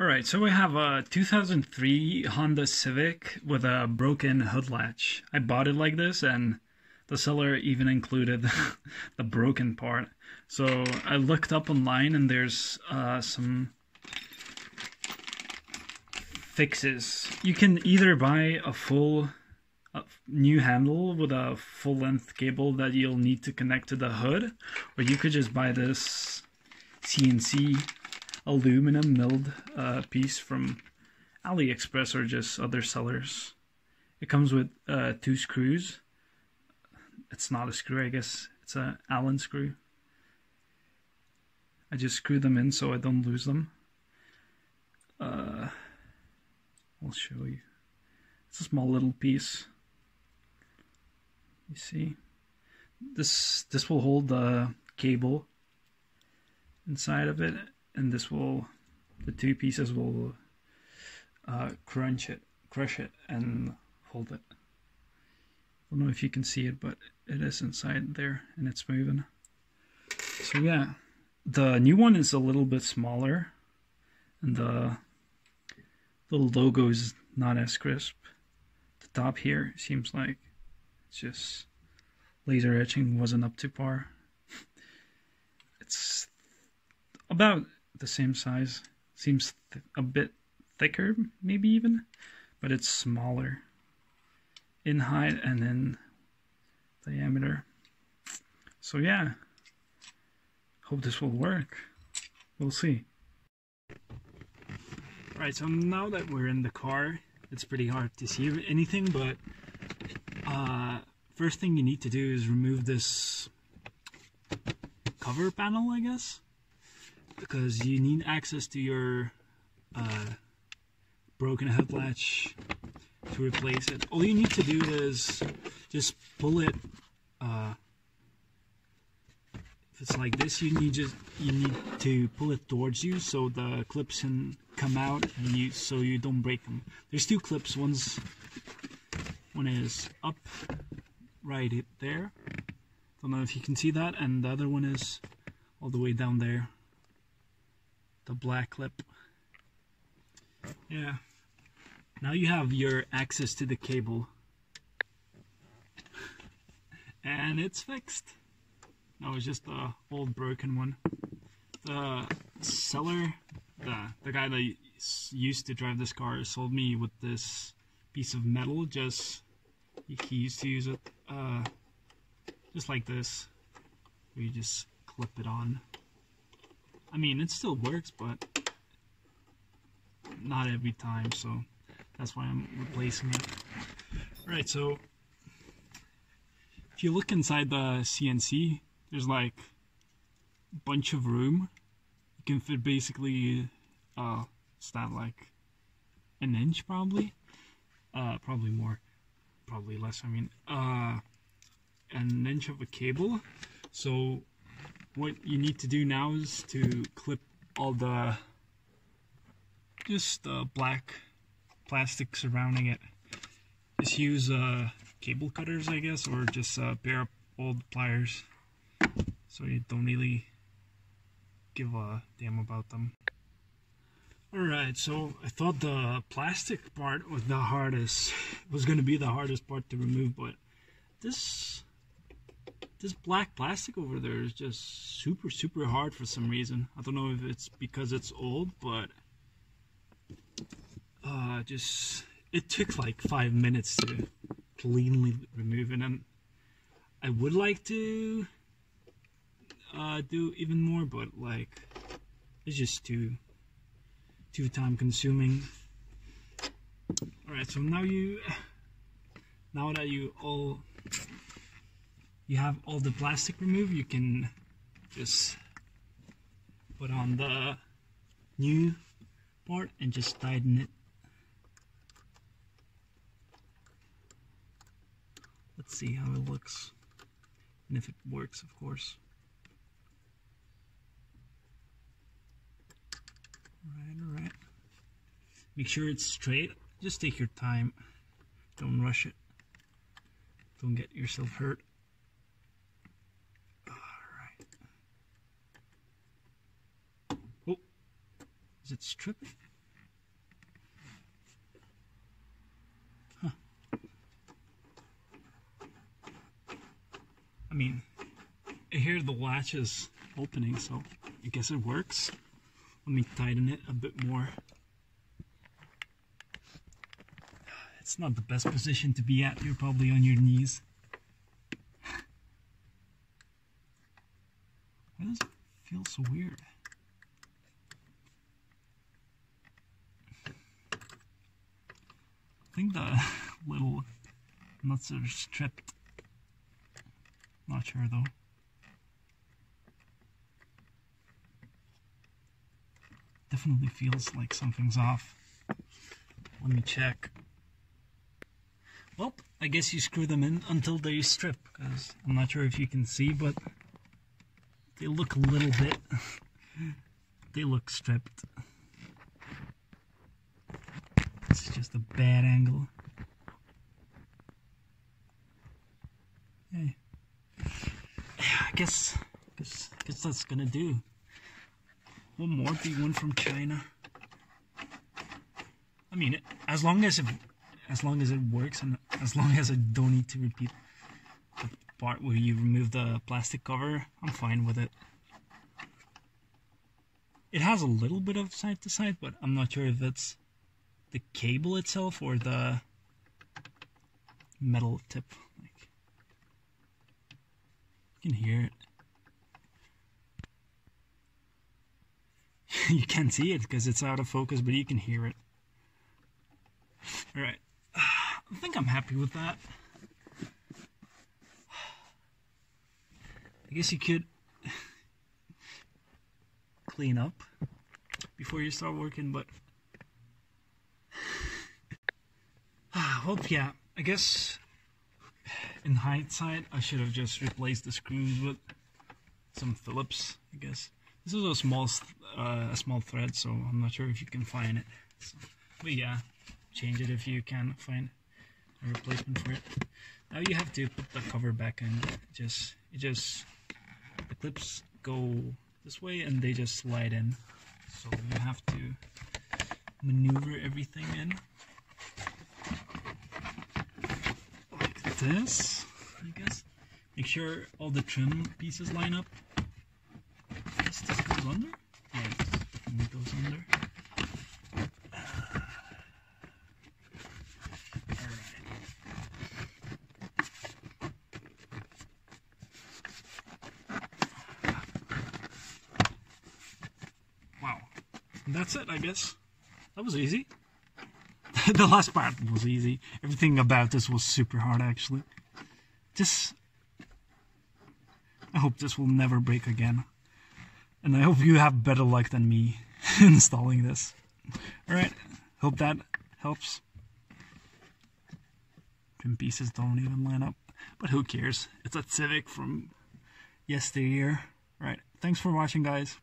Alright, so we have a 2003 Honda Civic with a broken hood latch. I bought it like this and the seller even included the broken part. So I looked up online and there's uh, some fixes. You can either buy a full a new handle with a full length cable that you'll need to connect to the hood, or you could just buy this CNC aluminum milled uh, piece from AliExpress or just other sellers. It comes with uh, two screws. It's not a screw, I guess. It's an Allen screw. I just screw them in so I don't lose them. Uh, I'll show you. It's a small little piece. You see, this this will hold the cable inside of it, and this will the two pieces will uh, crunch it, crush it, and hold it. I don't know if you can see it, but it is inside there, and it's moving. So yeah, the new one is a little bit smaller, and the the logo is not as crisp. The top here seems like it's just laser etching wasn't up to par. it's about the same size. Seems a bit thicker, maybe even, but it's smaller in height and in diameter. So yeah, hope this will work. We'll see. Right, so now that we're in the car, it's pretty hard to see anything, but uh, first thing you need to do is remove this cover panel, I guess, because you need access to your uh, broken head latch to replace it. All you need to do is just pull it. Uh, if it's like this, you need just you need to pull it towards you so the clips can come out and you so you don't break them. There's two clips. One's one is up right there. Don't know if you can see that, and the other one is all the way down there. The black clip. Yeah. Now you have your access to the cable. And it's fixed. No, it's just the old broken one. The seller, the, the guy that used to drive this car, sold me with this piece of metal. Just he used to use it uh, just like this. You just clip it on. I mean, it still works, but not every time. So that's why I'm replacing it. Alright, so if you look inside the CNC, there's like a bunch of room. You can fit basically, uh, is that like an inch probably? Uh, probably more, probably less. I mean, uh, an inch of a cable. So what you need to do now is to clip all the just the black plastic surrounding it. Just use uh, cable cutters, I guess, or just a pair of old pliers so you don't really give a damn about them. Alright, so I thought the plastic part was the hardest, was going to be the hardest part to remove, but this this black plastic over there is just super, super hard for some reason. I don't know if it's because it's old, but uh, just it took like five minutes to cleanly remove it, and I would like to uh, do even more, but like it's just too too time consuming. All right, so now you now that you all you have all the plastic removed, you can just put on the new part and just tighten it. Let's see how it looks and if it works, of course. Alright, alright. Make sure it's straight. Just take your time. Don't rush it. Don't get yourself hurt. Is it stripping? Huh. I mean, I hear the latch is opening, so I guess it works. Let me tighten it a bit more. It's not the best position to be at. You're probably on your knees. Why does it feel so weird? Think the little nuts are stripped. Not sure though. Definitely feels like something's off. Let me check. Well, I guess you screw them in until they strip, because I'm not sure if you can see, but they look a little bit, they look stripped. This is just a bad angle. Hey. Yeah, I guess, guess, guess that's gonna do. One more big one from China. I mean, as long as it, as long as it works and as long as I don't need to repeat the part where you remove the plastic cover, I'm fine with it. It has a little bit of side to side, but I'm not sure if it's the cable itself or the metal tip. Like, you can hear it. you can't see it because it's out of focus, but you can hear it. Alright. I think I'm happy with that. I guess you could clean up before you start working, but well, yeah, I guess in hindsight, I should have just replaced the screws with some Phillips, I guess. This is a small, uh, a small thread, so I'm not sure if you can find it. So, but yeah, change it if you can find a replacement for it. Now you have to put the cover back in. Just, it just, the clips go this way and they just slide in. So you have to maneuver everything in. Like this, I guess. Make sure all the trim pieces line up. This, this goes under? Yeah, it goes under. Wow, that's it, I guess. That was easy. the last part was easy. Everything about this was super hard, actually. Just... I hope this will never break again. And I hope you have better luck than me installing this. Alright, hope that helps. Trim pieces don't even line up. But who cares? It's a Civic from yesteryear. Right, thanks for watching, guys.